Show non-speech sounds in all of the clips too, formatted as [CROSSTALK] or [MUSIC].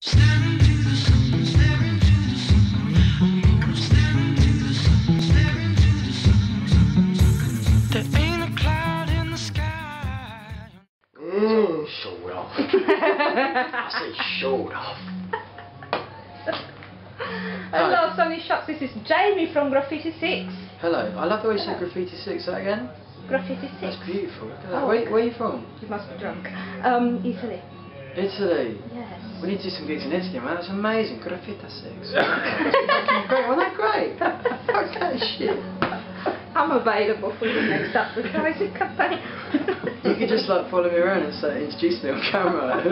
Showed off. I say showed off. Hello, Sonic Shocks. This is Jamie from Graffiti 6. Hello. I love the way you said graffiti six. That again? Graffiti 6. That's beautiful. Look at that. Oh. Where, where are you from? You must be drunk. Um, Italy. Italy. Yes. We need to do some gigs in Italy, man. That's amazing. Graffiti six. [LAUGHS] Fucking great. Wasn't that great? [LAUGHS] Fuck that shit. I'm available for the next advertising [LAUGHS] campaign. You could just like follow me around and say, introduce me on camera.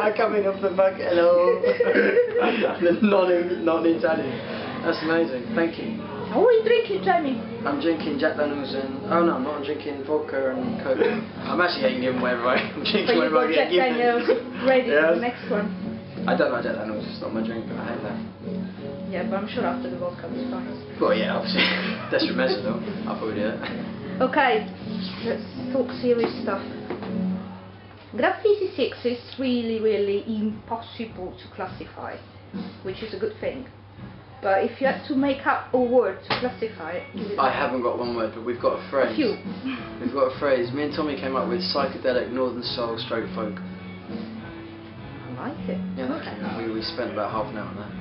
I come in off the back, hello. The non non Italian. That's amazing. Thank you. What are you drinking, Jamie? I'm drinking Jack Daniels and oh no, I'm not I'm drinking vodka and coke. [LAUGHS] I'm actually getting given whatever I, I'm drinking So you've whatever I got get Jack given. Daniels ready for the next one. I don't like Jack Daniels. It's not my drink. But I hate that. Yeah, but I'm sure after the vodka it's fine. Well, yeah, obviously. [LAUGHS] Desperate measure though. I thought we did it. Okay, let's talk serious stuff. Graffiti 6 is really, really impossible to classify, which is a good thing. But if you had to make up a word to classify it I haven't got one word, but we've got a a phrase. few? We've got a phrase. Me and Tommy came up with psychedelic northern soul stroke folk. I like it. Yeah, okay. we, we spent about half an hour on that.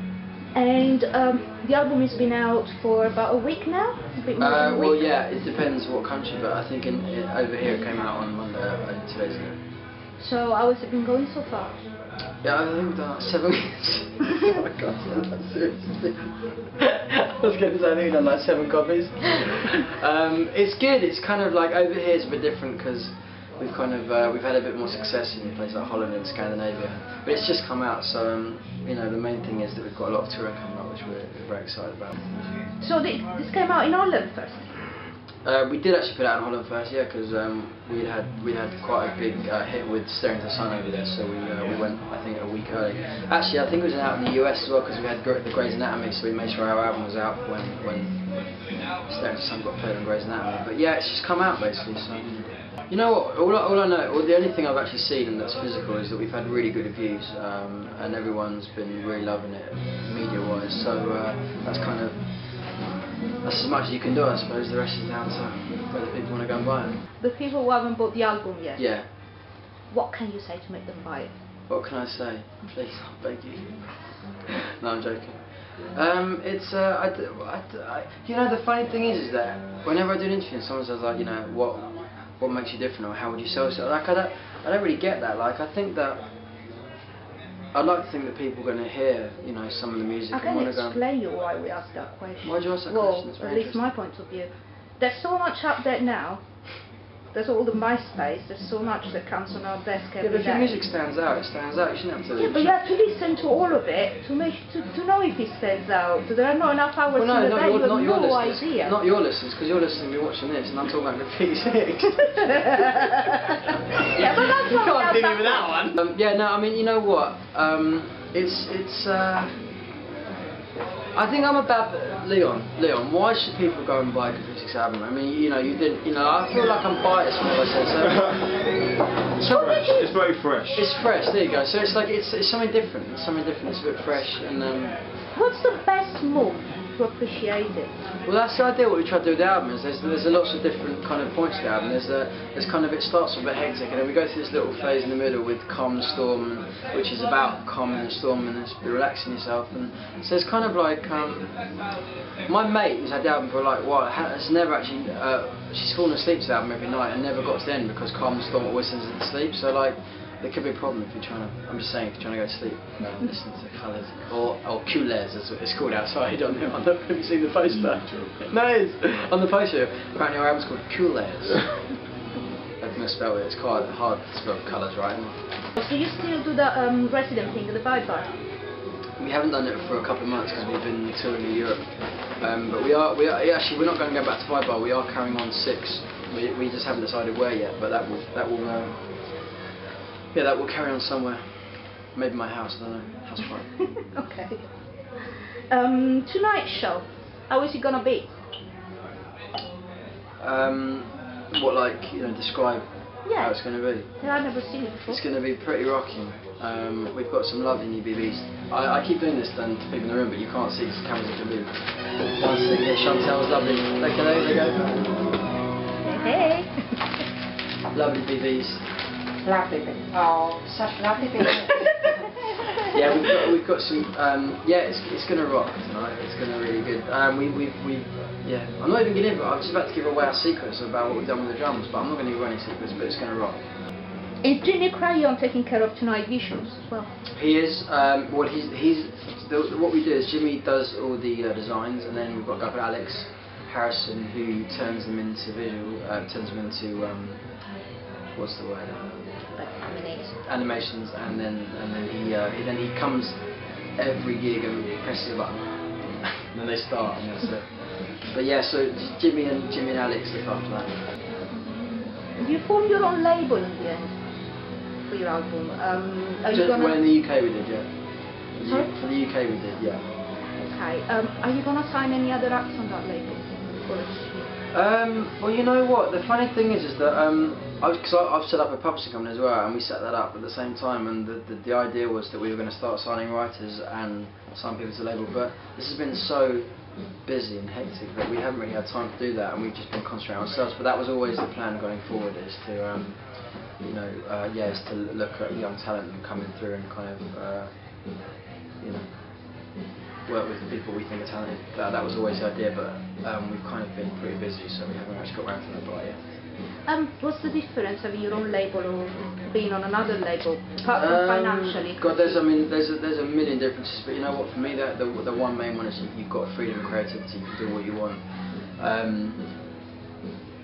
And um, the album has been out for about a week now? A bit more than Uh, a well, week? yeah, it depends what country, but I think in, in over here it came out on Monday, uh, two days ago. So how has it been going so far? Yeah, I think we've done like seven weeks. [LAUGHS] oh my god, yeah, that's seriously. [LAUGHS] I was going to say I think we've done like seven copies. [LAUGHS] um, it's good. It's kind of like over here it's a bit different because we've kind of uh, we've had a bit more success in places like Holland and Scandinavia. But it's just come out, so um, you know the main thing is that we've got a lot of touring coming up, which we're, we're very excited about. So thi- this came out in Holland first? Uh, we did actually put out in Holland first, yeah, because um, we had we had quite a big uh, hit with Stare Into the Sun over there, so we uh, we went I think a week early. Actually, I think it was out in the US as well because we had the Grey's Anatomy, so we made sure our album was out when when Stare Into the Sun got played on Grey's Anatomy. But yeah, it's just come out basically. So you know what? All I, all I know, the only thing I've actually seen that's physical is that we've had really good reviews, um, and everyone's been really loving it media-wise. So uh, that's kind of that's as much as you can do, I suppose. The rest is down to whether people want to go and buy it. The people who haven't bought the album yet, Yeah. what can you say to make them buy it? What can I say? Please, I beg you. [LAUGHS] no, I'm joking. Um, it's uh, I, d- I d- I- you know the funny thing is, is that whenever I do an interview and someone says like, you know, what what makes you different or how would you sell yourself, like I don't I don't really get that. Like I think that I'd like to think that people are going to hear, you know, some of the music I and can want to go. explain you why we asked that question. Why'd you ask that well, question? Very at least my point of view. There's so much up there now. There's all the MySpace. There's so much that comes on our desk Yeah, but if your music stands out, it stands out. You shouldn't have to. Yeah, but you have to listen to all of it to make to, to know if it stands out. There are not enough hours Well, no, in the not day. your, you not have your no listeners. idea. Not your listeners, because your listeners will be watching this, and I'm talking about Graffiti 6. [LAUGHS] yeah, but that's you not can't do me about with that one. Um, yeah, no, I mean, you know what? Um, it's, it's, uh, I think I'm about Leon. Leon, why should people go and buy a Graffiti 6 album? I mean, you know, you didn't, you know, I feel like I'm biased when I say so. so fresh. It's very fresh. It's fresh, there you go. So it's like, it's, it's something different. It's something different, it's a bit fresh, and, um, What's the best move to appreciate it? Well, that's the idea. What we try to do with the album is there's there's lots of different kind of points to the album. There's a there's kind of it starts with a bit hectic, and then we go through this little phase in the middle with calm and storm, which is about calm and storm and relaxing yourself. And so it's kind of like um, my mate who's had the album for like what has never actually uh, she's fallen asleep to the album every night and never got to the end because calm and storm always sends her to sleep. So like. There could be a problem if you're trying to. I'm just saying, if you're trying to go to sleep, um, listen to colours or or couleurs, as it's called outside on the. On the have you seen the poster? No, it's on the poster. Apparently, our album's called couleurs. I've I spell it. It's quite hard to spell colours, right? So you still do the um, resident thing at the Vibe Bar? We haven't done it for a couple of months because we've been touring in Europe. Um, but we are, we are actually we're not going to go back to Vibe Bar. We are carrying on six. We, we just haven't decided where yet. But that will that will uh, yeah that will carry on somewhere. Maybe my house. I don't know. House party. [LAUGHS] okay. Um, tonight's show, how is it gonna be? Um, what like you know describe Yeah. how it's going to be. Yeah, I've never seen it before. It's going to be pretty rocking. Um, we've got some lovely new BBs. I, I keep doing this then to people in the room, but you can't see because the cameras are moving. One thing, yeah, Chantel's lovely. Look those, they go. Hey. Lovely BBs. Lovely baby. Oh, such lovely baby. [LAUGHS] Yeah, we've got, we've got some. Um, yeah, it's, it's going to rock tonight. It's going to be really good. Um, we we we. Yeah, I'm not even going to. I'm just about to give away our secrets about what we've done with the drums, but I'm not going to give away any secrets. But it's going to rock. Is Jimmy Crayon taking care of tonight's visuals as well? He is. Um, well, he's he's. The, what we do is Jimmy does all the uh, designs, and then we've got a guy called Alex Harrison who turns them into visual. Uh, turns them into um, what's the word? Like Animations, and then and then he uh, then he comes every gig and presses a button, and [LAUGHS] then they start, and that's it. But yeah, so Jimmy and Jimmy and Alex look after that. You formed your own label in the end for your album. Um, are you Just, gonna? well, in the UK we did, yeah. For the, Sorry? For the UK we did, yeah. Okay. Um, are you gonna sign any other acts on that label? Um, well, you know what? The funny thing is, is that um, I've set up a publishing company as well, and we set that up at the same time. And the, the, the idea was that we were going to start signing writers and sign people to label. But this has been so busy and hectic that we haven't really had time to do that, and we've just been concentrating on ourselves. But that was always the plan going forward: is to, um, you know, uh, yeah, to look at young talent coming through and kind of, uh, you know work with the people we think are talented. That, that was always the idea, but um, we've kind of been pretty busy, so we haven't actually got around to that part yet. Um, what's the difference having your own label or being on another label, apart from Um, financially? God, there's I mean, there's a, there's a million differences, but you know what? For me, that the the one main one is you- you've got freedom and creativity. You can do what you want. Um,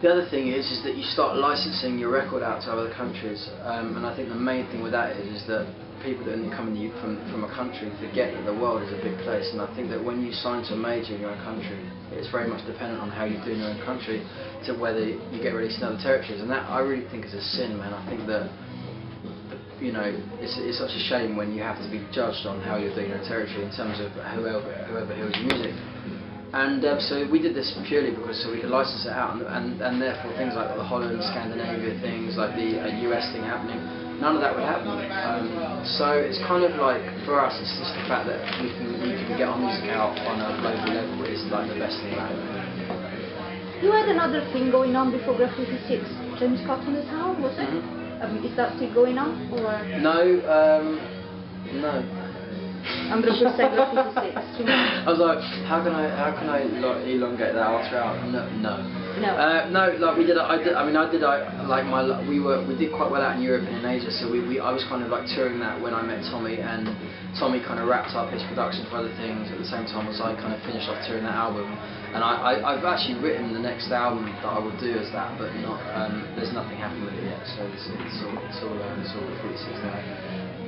the other thing is, is that you start licensing your record out to other countries, um, and I think the main thing with that is, is that people that come in from from a country forget that the world is a big place, and I think that when you sign to a major in your own country, it's very much dependent on how you do in your own country to whether you get released in other territories, and that I really think is a sin, man. I think that you know, it's, it's such a shame when you have to be judged on how you're doing in a territory in terms of whoever whoever hears your music. And um, so we did this purely because so we could license it out, and, and, and therefore things like the Holland, Scandinavia things, like the uh, US thing happening, none of that would happen. Um, so it's kind of like for us, it's just the fact that we can we can get our music out on a global level is like the best thing about it. You had another thing going on before Graffiti 6, James the Town, was it? Mhm. Um, is that still going on? Or No, um, no. 100% Graffiti 6? Too much? I was like, how can I, how can I like, elongate that after out? No, no. No. Uh, no, like we did. I did. I mean, I did. I like my. We were. We did quite well out in Europe and in Asia. So we, we. I was kind of like touring that when I met Tommy, and Tommy kind of wrapped up his production for other things at the same time as I kind of finished off touring that album. And I, I, I've actually written the next album that I will do as that, but not. Um, there's nothing happened with it yet. So it's, it's all. It's all. Uh, it's all six now.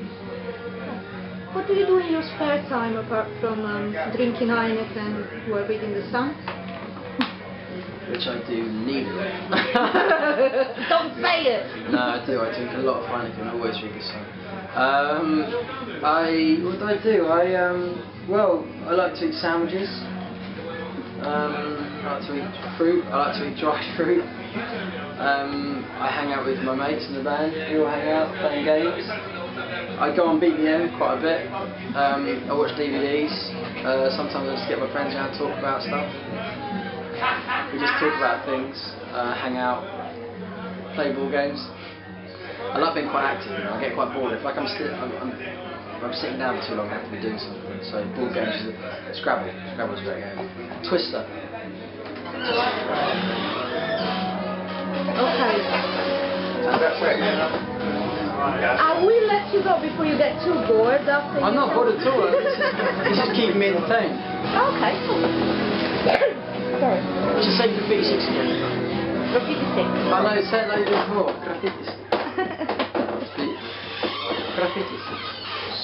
What do you do in your spare time apart from um, drinking Heineken or reading the Sun? Which I do neither. [LAUGHS] Don't say it! No, I do. I drink a lot of Heineken. I always drink the sun. Um, I what do I do? I um, well, I like to eat sandwiches. Um, I like to eat fruit. I like to eat dried [LAUGHS] fruit. Um, I hang out with my mates in the band. We all hang out playing games. I go on BBM quite a bit. Um, I watch DVDs. Uh, sometimes I just get my friends around and talk about stuff. We just talk about things, uh, hang out, play ball games. I love being quite active, you know. I get quite bored. If like I'm, sti- I'm, I'm, if I'm sitting down for too long, I have to be doing something. So ball games is a, Scrabble. Scrabble's a great game. Twister. Okay. I will let you go before you get too bored after I'm not bored at all. Just keeping me entertained. Okay. Sorry. Just say graffiti six again. Graffiti six. I know, say it like. Graffiti six. [LAUGHS] graffiti six.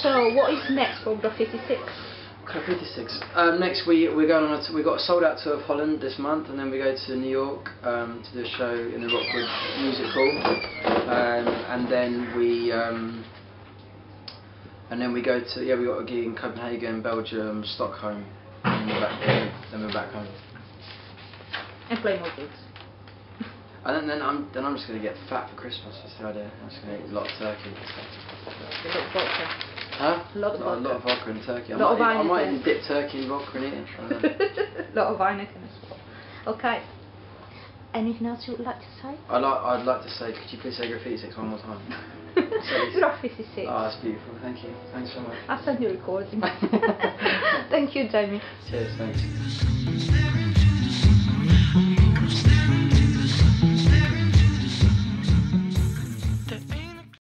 So, what is next for graffiti six? 56. Um, next we we're going on. We got a sold out tour of Holland this month, and then we go to New York um, to do a show in the Rockwood Music Hall, um, and then we um, and then we go to yeah we got a gig in Copenhagen, Belgium, Stockholm, and we're back, then we're back home. And play more gigs. And then, then, I'm then I'm just gonna get fat for Christmas. That's the idea. I'm just gonna eat a lot of turkey. A lot of vodka. Huh? A lot of A vodka. and turkey. I Lot of might, eat- I might even dip turkey in vodka and eat it. I don't [LAUGHS] lot of Heineken as well. Okay. Anything else you would like to say? I'd like I'd like to say, could you please say graffiti six one more time? [LAUGHS] Graffiti 6. Oh, that's beautiful. Thank you. Thanks so much. I'll send you a recording. [LAUGHS] Thank you, Jamie. Cheers. Thanks.